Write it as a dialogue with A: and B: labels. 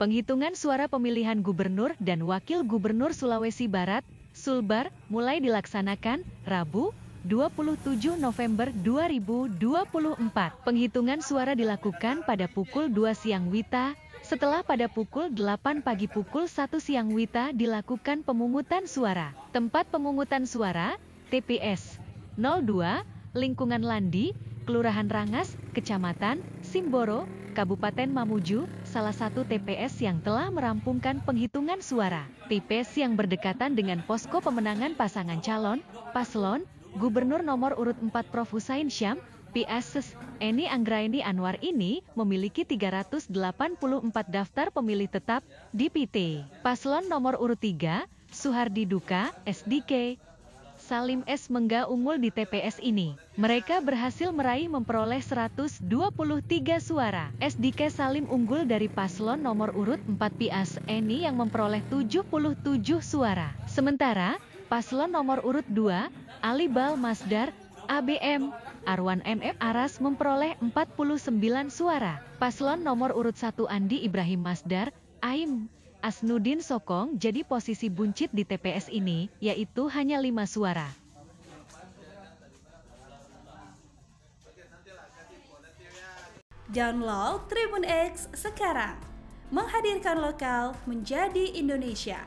A: Penghitungan suara pemilihan gubernur dan wakil gubernur Sulawesi Barat, Sulbar, mulai dilaksanakan Rabu, 27 November 2024. Penghitungan suara dilakukan pada pukul 2 siang Wita, setelah pada pukul 8 pagi pukul 1 siang Wita dilakukan pemungutan suara. Tempat pemungutan suara, TPS 02, Lingkungan Landi, Kelurahan Rangas, Kecamatan Simboro, Kabupaten Mamuju, salah satu TPS yang telah merampungkan penghitungan suara. TPS yang berdekatan dengan posko pemenangan pasangan calon, paslon, Gubernur nomor urut 4 Prof. Husain Syam, PSS, Eni Anggraini Anwar ini memiliki 384 daftar pemilih tetap di PT. Paslon nomor urut 3, Suhardi Duka, SDK, Salim S. Mengga unggul di TPS ini. Mereka berhasil meraih memperoleh 123 suara. SDK Salim unggul dari paslon nomor urut 4 Pias Eni yang memperoleh 77 suara. Sementara, paslon nomor urut 2, Ali Bal Masdar, ABM, Arwan MF Aras memperoleh 49 suara. Paslon nomor urut 1 Andi Ibrahim Masdar, AIM, Asnudin Sokong jadi posisi buncit di TPS ini, yaitu hanya lima suara.
B: Download Tribun X sekarang, menghadirkan lokal menjadi Indonesia.